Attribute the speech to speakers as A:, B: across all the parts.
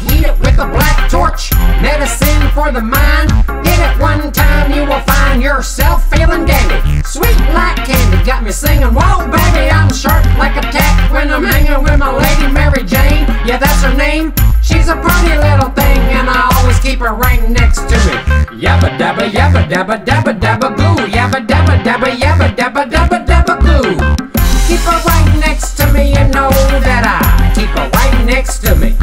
A: heat it with a black torch. Medicine for the mind. In it one time, you will find yourself feeling dandy. Sweet like candy, got me singing. Whoa, baby, I'm sharp like a tack when I'm hanging with my lady Mary Jane. Yeah, that's her name. She's a pretty little thing, and I always keep her right next to me. Yabba dabba yabba dabba dabba dabba boo. Yabba dabba dabba yabba dabba dabba dabba boo. Keep her right next to me, you know that I keep her right next to me.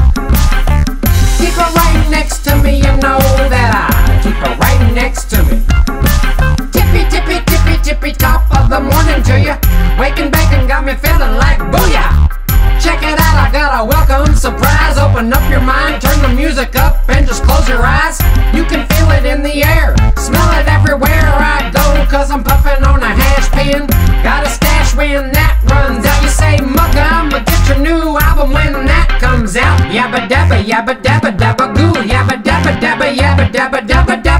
A: To you. Waking bacon got me feeling like booyah. Check it out, I got a welcome surprise. Open up your mind, turn the music up, and just close your eyes. You can feel it in the air, smell it everywhere I go. Cause I'm puffing on a hash pin. Got a stash when that runs out. You say, Mugga, I'ma get your new album when that comes out. Yabba dabba, yabba dabba dabba goo. Yabba dabba dabba, yabba dabba dabba dabba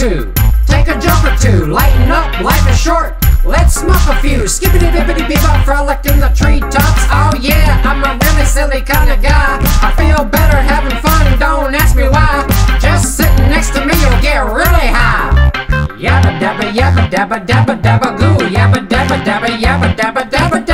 A: two, take a jump or two, lighten up, life is short. Let's smoke a few. Skippity bippity bebop, frolic in the treetops. Oh yeah, I'm a really silly kind of guy. I feel better having fun, don't ask me why. Just sitting next to me, you'll get really high. Yabba dabba yabba dabba dabba dabba goo. Yabba dabba dabba yabba dabba dabba